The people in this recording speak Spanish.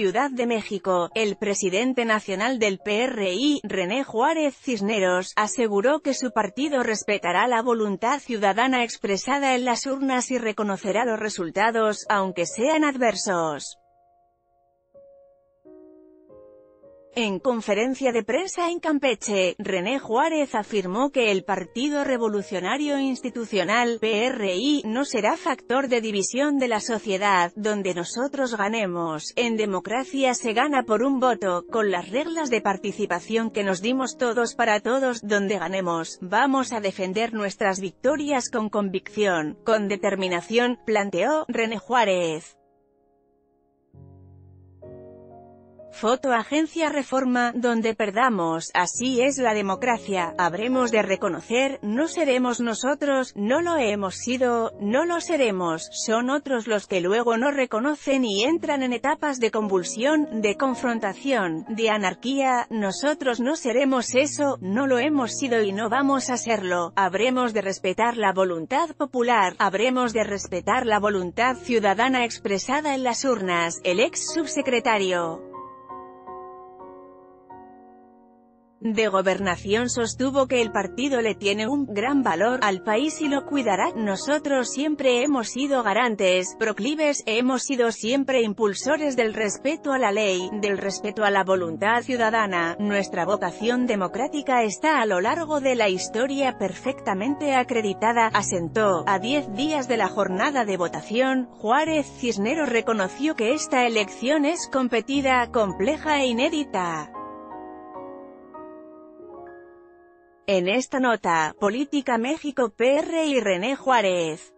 Ciudad de México, el presidente nacional del PRI, René Juárez Cisneros, aseguró que su partido respetará la voluntad ciudadana expresada en las urnas y reconocerá los resultados, aunque sean adversos. En conferencia de prensa en Campeche, René Juárez afirmó que el Partido Revolucionario Institucional, PRI, no será factor de división de la sociedad, donde nosotros ganemos. En democracia se gana por un voto, con las reglas de participación que nos dimos todos para todos, donde ganemos. Vamos a defender nuestras victorias con convicción, con determinación, planteó René Juárez. Foto Agencia Reforma, donde perdamos, así es la democracia, habremos de reconocer, no seremos nosotros, no lo hemos sido, no lo seremos, son otros los que luego no reconocen y entran en etapas de convulsión, de confrontación, de anarquía, nosotros no seremos eso, no lo hemos sido y no vamos a serlo, habremos de respetar la voluntad popular, habremos de respetar la voluntad ciudadana expresada en las urnas, el ex subsecretario. De Gobernación sostuvo que el partido le tiene un gran valor al país y lo cuidará. Nosotros siempre hemos sido garantes, proclives, hemos sido siempre impulsores del respeto a la ley, del respeto a la voluntad ciudadana. Nuestra vocación democrática está a lo largo de la historia perfectamente acreditada, asentó. A diez días de la jornada de votación, Juárez Cisneros reconoció que esta elección es competida, compleja e inédita. En esta nota, Política México PR y René Juárez.